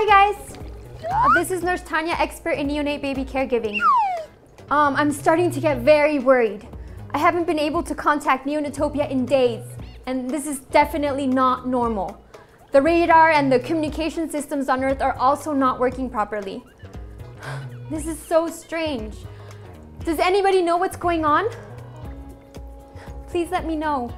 Hi guys! Uh, this is Nurse Tania, expert in neonate baby caregiving. Um, I'm starting to get very worried. I haven't been able to contact Neonatopia in days, and this is definitely not normal. The radar and the communication systems on Earth are also not working properly. This is so strange. Does anybody know what's going on? Please let me know.